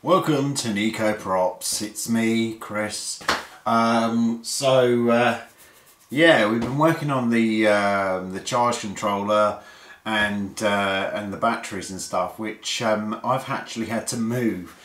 Welcome to Nico Props. It's me, Chris. Um, so uh, yeah, we've been working on the um, the charge controller and uh, and the batteries and stuff, which um, I've actually had to move.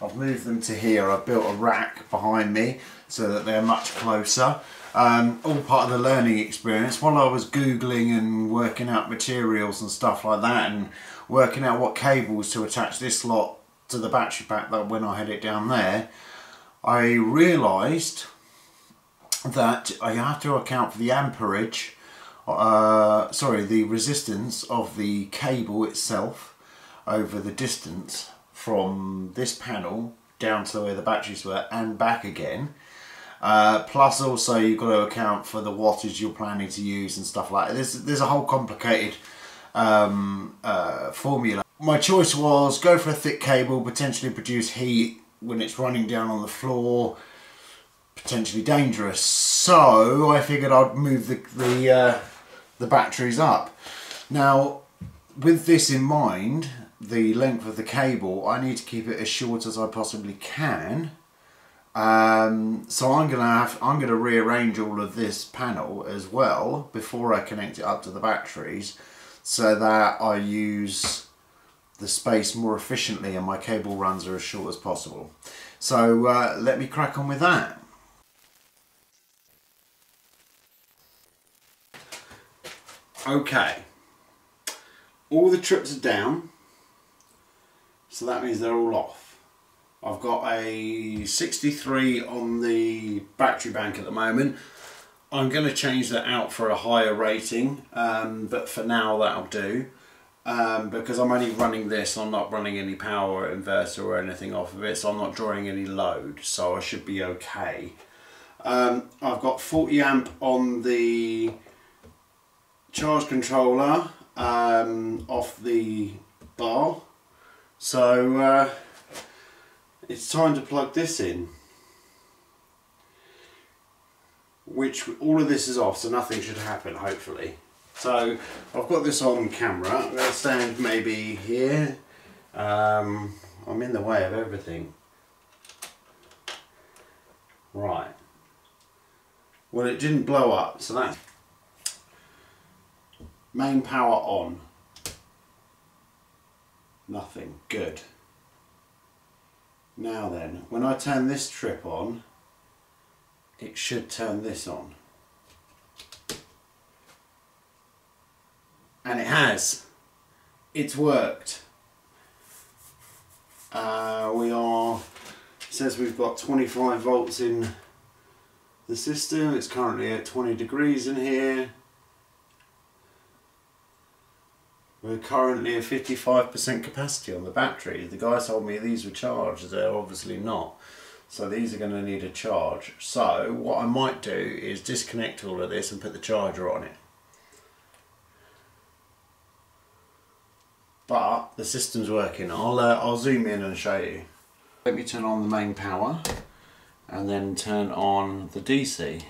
I've moved them to here. I've built a rack behind me so that they're much closer. Um, all part of the learning experience. While I was googling and working out materials and stuff like that, and working out what cables to attach this lot to the battery pack that when I had it down there, I realised that I have to account for the amperage, uh, sorry, the resistance of the cable itself over the distance from this panel down to where the batteries were and back again. Uh, plus also you've got to account for the wattage you're planning to use and stuff like that. There's, there's a whole complicated um, uh, formula my choice was go for a thick cable, potentially produce heat when it's running down on the floor, potentially dangerous. So I figured I'd move the the, uh, the batteries up. Now, with this in mind, the length of the cable, I need to keep it as short as I possibly can. Um, so I'm gonna have I'm gonna rearrange all of this panel as well before I connect it up to the batteries, so that I use the space more efficiently and my cable runs are as short as possible. So uh, let me crack on with that. Okay, all the trips are down, so that means they're all off. I've got a 63 on the battery bank at the moment. I'm going to change that out for a higher rating, um, but for now that'll do um, because I'm only running this, I'm not running any power inverter or anything off of it, so I'm not drawing any load, so I should be okay. Um, I've got 40 amp on the charge controller um, off the bar, so uh, it's time to plug this in. Which all of this is off, so nothing should happen, hopefully. So I've got this on camera. I'm going to stand maybe here. Um, I'm in the way of everything. Right. Well, it didn't blow up, so that's main power on. Nothing. Good. Now then, when I turn this trip on, it should turn this on. And it has. It's worked. Uh, we are, says we've got 25 volts in the system. It's currently at 20 degrees in here. We're currently at 55% capacity on the battery. The guy told me these were charged, they're obviously not. So these are going to need a charge. So what I might do is disconnect all of this and put the charger on it. But the system's working. I'll, uh, I'll zoom in and show you. Let me turn on the main power and then turn on the DC.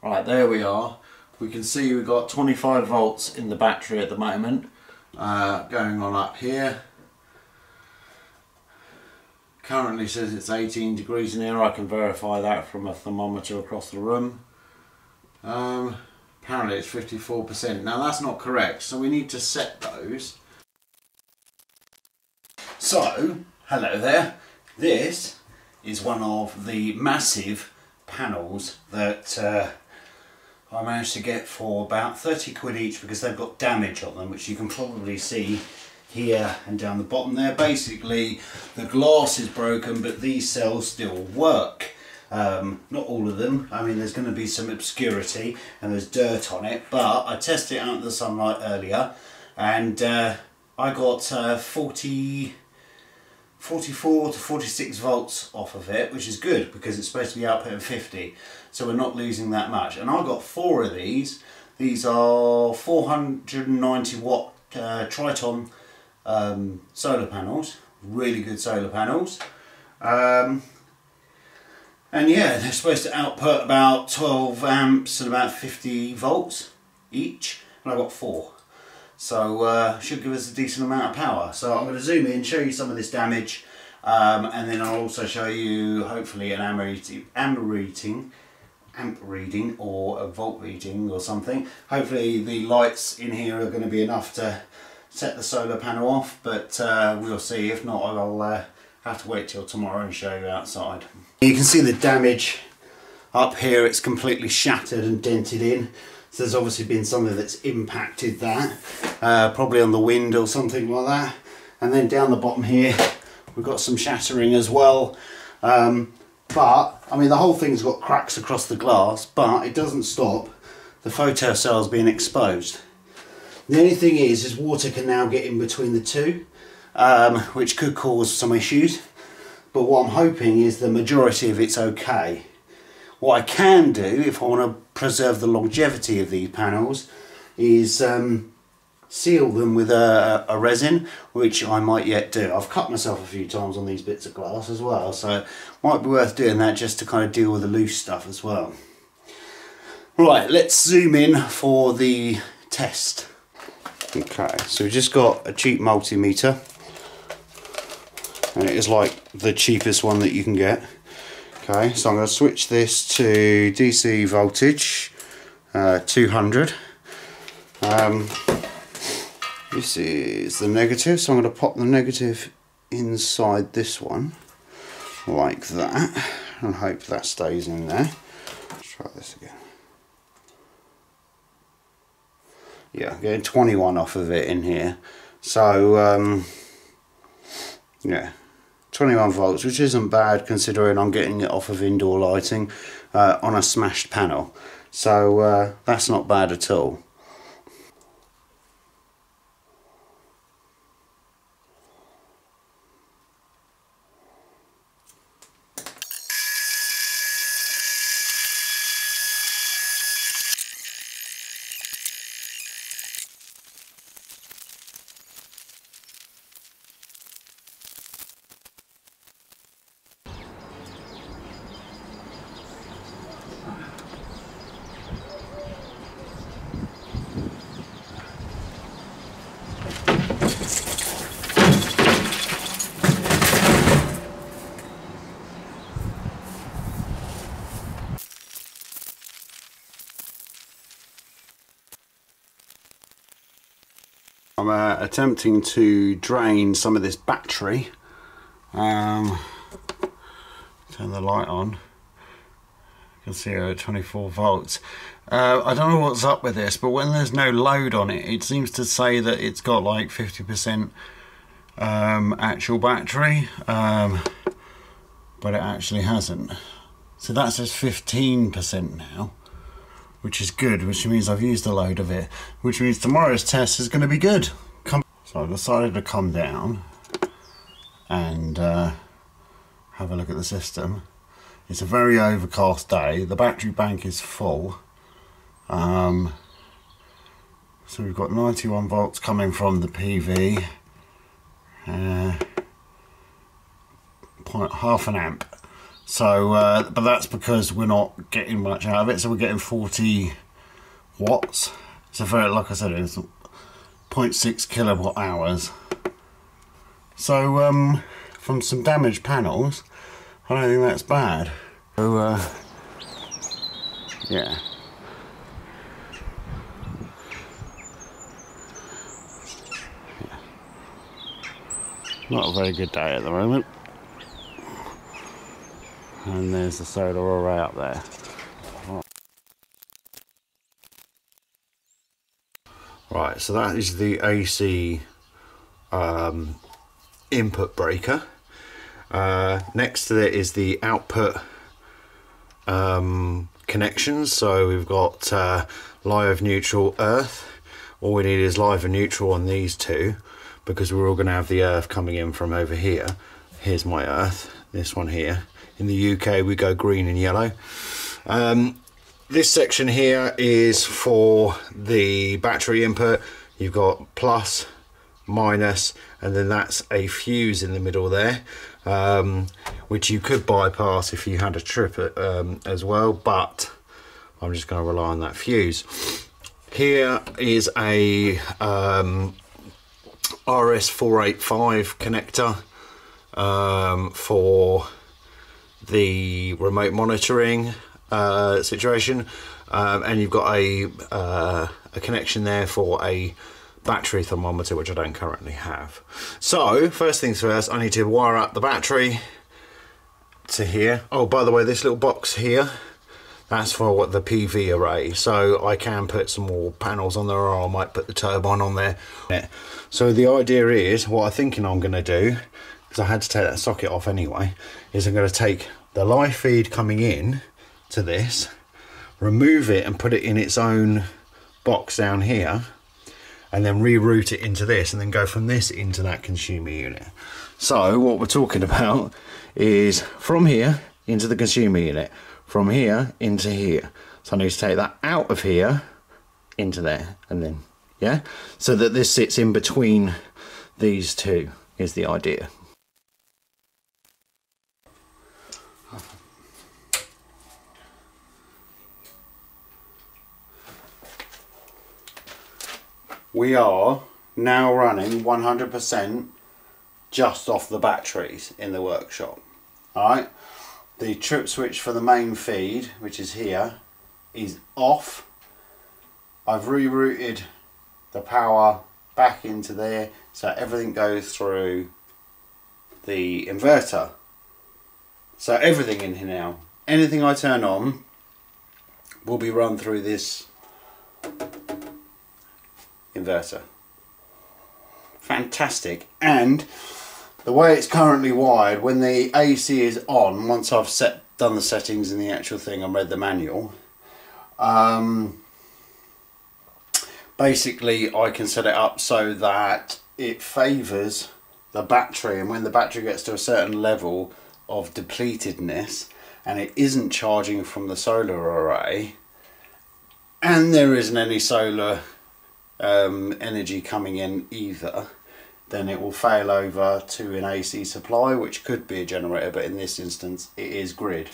Right, there we are. We can see we've got 25 volts in the battery at the moment, uh, going on up here. Currently says it's 18 degrees in here. I can verify that from a thermometer across the room. Um, Apparently it's 54%. Now that's not correct, so we need to set those. So, hello there. This is one of the massive panels that uh, I managed to get for about 30 quid each because they've got damage on them, which you can probably see here and down the bottom there. Basically, the glass is broken, but these cells still work. Um, not all of them, I mean there's going to be some obscurity and there's dirt on it, but I tested it out in the sunlight earlier and uh, I got uh, 40, 44 to 46 volts off of it, which is good because it's supposed to be outputting 50, so we're not losing that much. And I got four of these. These are 490 watt uh, Triton um, solar panels, really good solar panels. Um, and yeah, they're supposed to output about 12 amps and about 50 volts each. And I've got four. So uh, should give us a decent amount of power. So I'm going to zoom in, show you some of this damage, um, and then I'll also show you hopefully an amber reading, amber reading, amp reading or a volt reading or something. Hopefully the lights in here are going to be enough to set the solar panel off, but uh, we'll see. If not, I'll uh, have to wait till tomorrow and show you outside. You can see the damage up here. It's completely shattered and dented in. So there's obviously been something that's impacted that, uh, probably on the wind or something like that. And then down the bottom here, we've got some shattering as well. Um, but, I mean, the whole thing's got cracks across the glass, but it doesn't stop the photo cells being exposed. The only thing is, is water can now get in between the two, um, which could cause some issues. But what I'm hoping is the majority of it's okay. What I can do, if I want to preserve the longevity of these panels, is um, seal them with a, a, resin, which I might yet do. I've cut myself a few times on these bits of glass as well, so it might be worth doing that just to kind of deal with the loose stuff as well. Right, let's zoom in for the test. Okay, so we've just got a cheap multimeter, and it is like the cheapest one that you can get. Okay, so I'm going to switch this to DC voltage, uh, 200. Um, this is the negative, so I'm going to pop the negative inside this one, like that, and hope that stays in there. Let's try this again. Yeah, I'm getting 21 off of it in here. So, um, yeah, 21 volts which isn't bad considering I'm getting it off of indoor lighting uh, on a smashed panel. So uh, that's not bad at all uh, attempting to drain some of this battery. Um, turn the light on. You can see here at 24 volts. Uh, I don't know what's up with this, but when there's no load on it, it seems to say that it's got like 50% um, actual battery, um, but it actually hasn't. So that says 15% now which is good, which means I've used a load of it, which means tomorrow's test is going to be good. Come so I decided to come down and uh, have a look at the system. It's a very overcast day. The battery bank is full. Um, so we've got 91 volts coming from the PV. Uh, point, half an amp so, uh, but that's because we're not getting much out of it. So we're getting 40 watts. So very, like I said, it's 0.6 kilowatt hours. So um, from some damaged panels, I don't think that's bad. So uh, yeah. Not a very good day at the moment and there's the solar array up there. Right, so that is the AC um, input breaker. Uh, next to it is the output um, connections. So we've got uh, live, neutral, earth. All we need is live and neutral on these two because we're all going to have the earth coming in from over here. Here's my earth, this one here. In the UK, we go green and yellow. Um, this section here is for the battery input. You've got plus, minus, and then that's a fuse in the middle there, um, which you could bypass if you had a trip um, as well, but I'm just going to rely on that fuse. here is a um, RS485 connector um, for the remote monitoring uh, situation um, and you've got a, uh, a connection there for a battery thermometer which I don't currently have. So first things first I need to wire up the battery to here. Oh by the way this little box here that's for what the PV array so I can put some more panels on there or I might put the turbine on there. So the idea is what I'm thinking I'm going to do because I had to take that socket off anyway is I'm going to take the live feed coming in to this remove it and put it in its own box down here and then reroute it into this and then go from this into that consumer unit. So what we're talking about is from here into the consumer unit from here into here. So I need to take that out of here into there and then, yeah? So that this sits in between these two is the idea. We are now running 100% just off the batteries in the workshop. Alright, the trip switch for the main feed, which is here, is off. I've rerouted the power back into there so everything goes through the inverter. So everything in here now, anything I turn on will be run through this inverter. Fantastic. And the way it's currently wired, when the AC is on, once I've set done the settings in the actual thing and read the manual, um, basically I can set it up so that it favours the battery and when the battery gets to a certain level of depletedness and it isn't charging from the solar array and there isn't any solar um, energy coming in either then it will fail over to an AC supply, which could be a generator, but in this instance it is grid.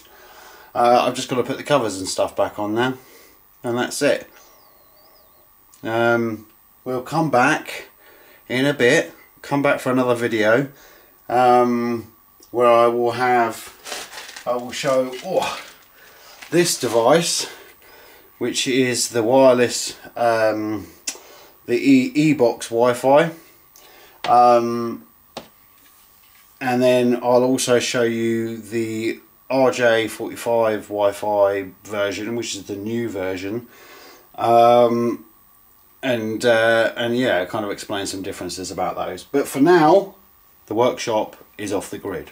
Uh, I've just got to put the covers and stuff back on now, and that's it. Um, we'll come back in a bit, come back for another video, um, where I will have, I will show oh, this device, which is the wireless, um, the e-box Wi-Fi. Um, and then I'll also show you the RJ45 Wi-Fi version, which is the new version. Um, and uh, and yeah, kind of explain some differences about those. But for now, the workshop is off the grid.